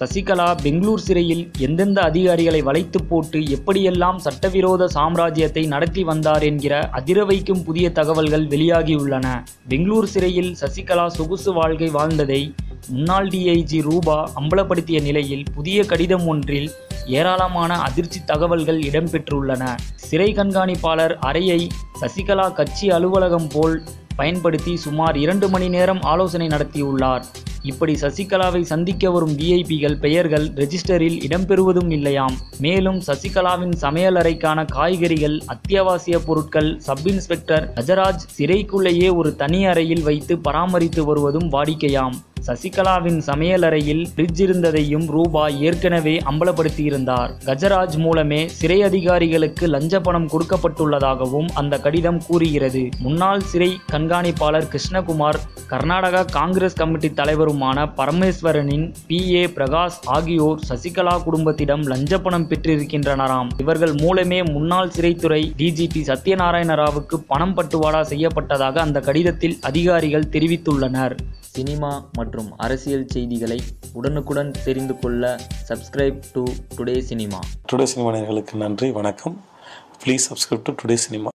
சசிகலா பெங்களூர் சிறையில் எந்தெந்த அதிகாரிகளை வளைத்து போட்டு எப்படியெல்லாம் சட்டவிரோத சாம்ராஜ்யத்தை நடத்தி வந்தார் என்கிற அதிர வைக்கும் புதிய தகவல்கள் வெளியாகியுள்ளன. பெங்களூர் சிறையில் சசிகலா சொகுசு வாழ்க்கை வாழ்ந்ததை முன்னாள் டிஐஜி ரூபா அம்பலப்படுத்திய நிலையில் புதிய கடிதம் ஒன்றில் ஏராளமான அதிர்ச்சி தகவல்கள் இடம்பெற்றுள்ளன. சிறை கண்காணிப்பாளர் அறையை சசிகலா கட்சி அலுவலகம் போல் பயன்படுத்தி சுமார் இரண்டு மணி நேரம் ஆலோசனை நடத்தியுள்ளார். இப்படி சசிகலாவை சந்திக்க வரும் விஐபிகள் பெயர்கள் ரெஜிஸ்டரில் இடம்பெறுவதும் இல்லையாம். மேலும் சசிகலாவின் சமையலறைக்கான காய்கறிகள் அத்தியாவசிய பொருட்கள் சப் இன்ஸ்பெக்டர் அஜராஜ் சிறைக்குள்ளேயே ஒரு தனி அறையில் வைத்து பராமரித்து வருவதும் வாடிக்கையாம். சசிகலாவின் சமையலறையில் ஃப்ரிட்ஜ் இருந்ததையும் ரூபா ஏற்கனவே அம்பலப்படுத்தியிருந்தார். கஜராஜ் மூலமே சிறை அதிகாரிகளுக்கு லஞ்ச பணம் கொடுக்கப்பட்டுள்ளதாகவும் அந்த கடிதம் கூறுகிறது. முன்னாள் சிறை கண்காணிப்பாளர் கிருஷ்ணகுமார் கர்நாடகா காங்கிரஸ் கமிட்டி தலைவருமான பரமேஸ்வரனின் பி. ஏ. பிரகாஷ் ஆகியோர் சசிகலா குடும்பத்திடம் லஞ்ச பணம் பெற்றிருக்கின்றனராம். இவர்கள் மூலமே முன்னாள் சிறைத்துறை டிஜிபி சத்யநாராயண ராவுக்கு பணம் பட்டுவாடா செய்யப்பட்டதாக அந்த கடிதத்தில் அதிகாரிகள் தெரிவித்துள்ளனர். சினிமா மற்றும் அரசியல் செய்திகளை உடனுக்குடன் தெரிந்து கொள்ள subscribe to today cinema today cinema நேர்களுக்கு நன்றி வணக்கம். Please subscribe to today cinema